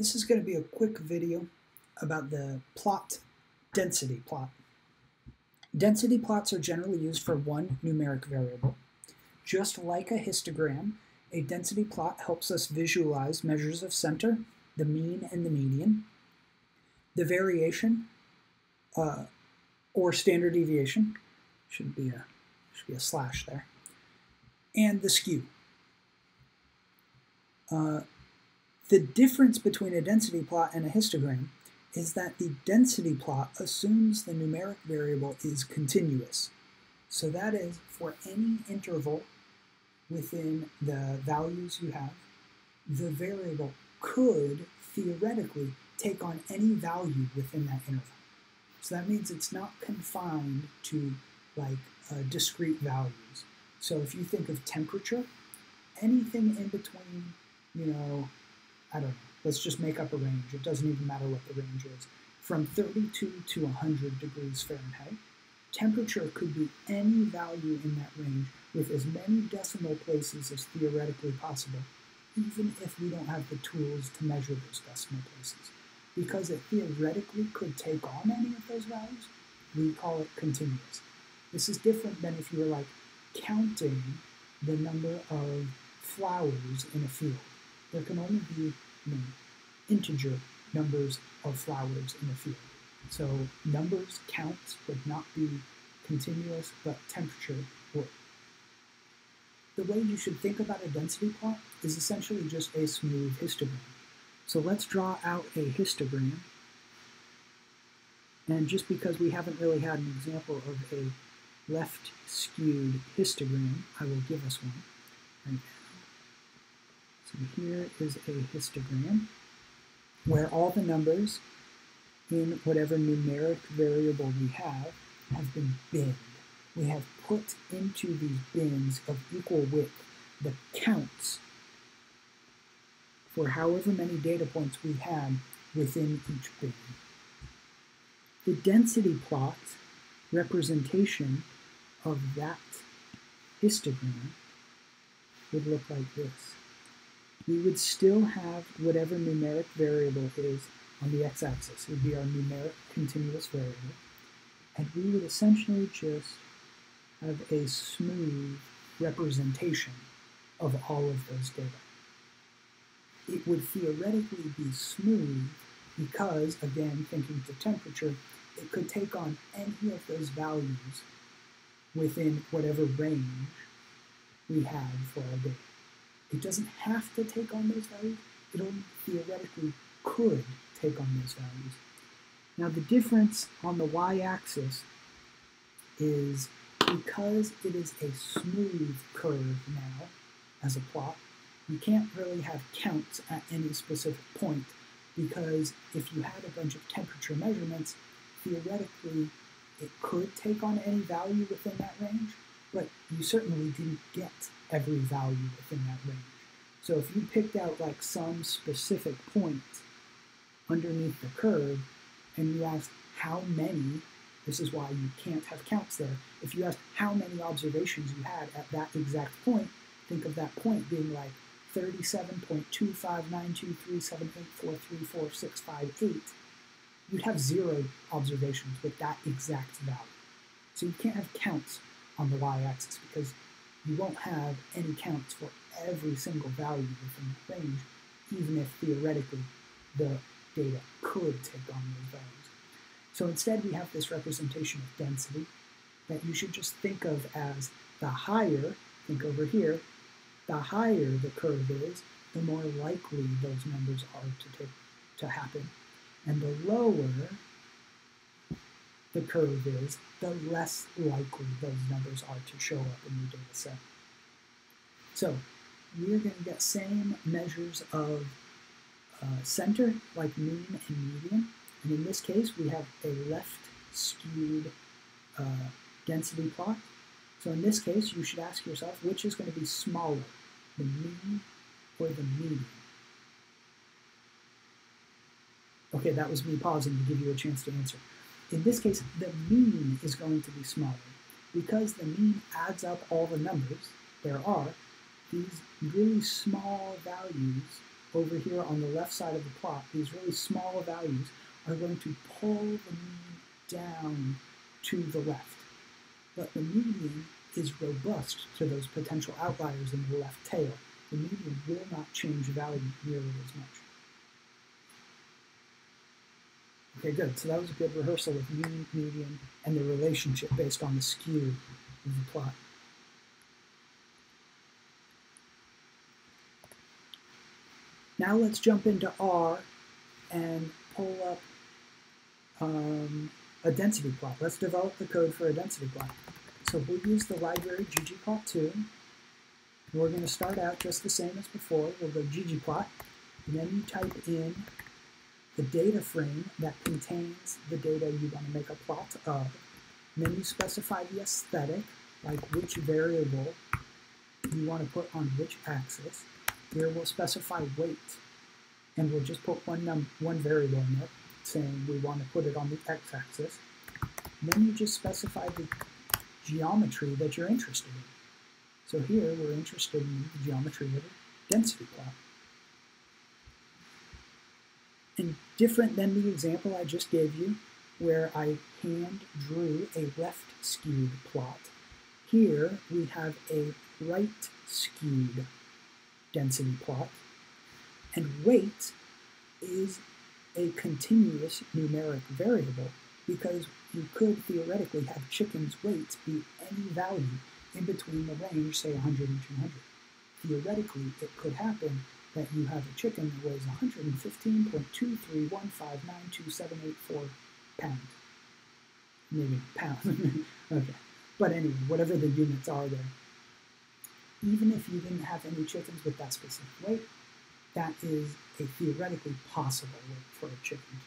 This is going to be a quick video about the plot density plot. Density plots are generally used for one numeric variable. Just like a histogram, a density plot helps us visualize measures of center, the mean and the median, the variation, uh, or standard deviation, should be a should be a slash there, and the skew. Uh, the difference between a density plot and a histogram is that the density plot assumes the numeric variable is continuous. So that is for any interval within the values you have, the variable could theoretically take on any value within that interval. So that means it's not confined to like uh, discrete values. So if you think of temperature, anything in between, you know, I don't know, let's just make up a range. It doesn't even matter what the range is. From 32 to 100 degrees Fahrenheit, temperature could be any value in that range with as many decimal places as theoretically possible, even if we don't have the tools to measure those decimal places. Because it theoretically could take on any of those values, we call it continuous. This is different than if you were like counting the number of flowers in a field there can only be integer numbers of flowers in a field. So numbers, counts would not be continuous, but temperature would. The way you should think about a density plot is essentially just a smooth histogram. So let's draw out a histogram. And just because we haven't really had an example of a left skewed histogram, I will give us one now. So here is a histogram where all the numbers in whatever numeric variable we have have been binned. We have put into these bins of equal width the counts for however many data points we have within each bin. The density plot representation of that histogram would look like this we would still have whatever numeric variable is on the x-axis. It would be our numeric continuous variable. And we would essentially just have a smooth representation of all of those data. It would theoretically be smooth because, again, thinking to temperature, it could take on any of those values within whatever range we have for our data. It doesn't have to take on those values. It only theoretically could take on those values. Now the difference on the y-axis is because it is a smooth curve now as a plot, you can't really have counts at any specific point because if you had a bunch of temperature measurements, theoretically it could take on any value within that range, but you certainly didn't get every value within that range. So if you picked out like some specific point underneath the curve and you asked how many, this is why you can't have counts there. If you asked how many observations you had at that exact point, think of that point being like 37.2592378434658. You'd have zero observations with that exact value. So you can't have counts on the y-axis because you won't have any counts for every single value within that range, even if theoretically the data could take on those values. So instead we have this representation of density that you should just think of as the higher, think over here, the higher the curve is, the more likely those numbers are to take to happen. And the lower the curve is, the less likely those numbers are to show up in your data set. So we're going to get same measures of uh, center, like mean and median. And in this case, we have a left skewed uh, density plot. So in this case, you should ask yourself, which is going to be smaller, the mean or the median? Okay, that was me pausing to give you a chance to answer. In this case, the mean is going to be smaller. Because the mean adds up all the numbers there are, these really small values over here on the left side of the plot, these really small values are going to pull the mean down to the left. But the median is robust to those potential outliers in the left tail. The median will not change value nearly as much. Okay, good. So that was a good rehearsal of mean, median, and the relationship based on the skew of the plot. Now let's jump into R and pull up um, a density plot. Let's develop the code for a density plot. So we'll use the library ggplot2. We're going to start out just the same as before. We'll go ggplot, and then you type in the data frame that contains the data you want to make a plot of. Then you specify the aesthetic, like which variable you want to put on which axis. Here we'll specify weight, and we'll just put one, num one variable in there, saying we want to put it on the x-axis. Then you just specify the geometry that you're interested in. So here we're interested in the geometry of a density plot. And different than the example I just gave you, where I hand drew a left skewed plot, here we have a right skewed density plot. And weight is a continuous numeric variable because you could theoretically have chickens' weights be any value in between the range, say 100 and 200. Theoretically, it could happen that you have a chicken that weighs 115.231592784 pounds. Maybe pounds. okay. But anyway, whatever the units are there even if you didn't have any chickens with that specific weight, that is a theoretically possible weight for a chicken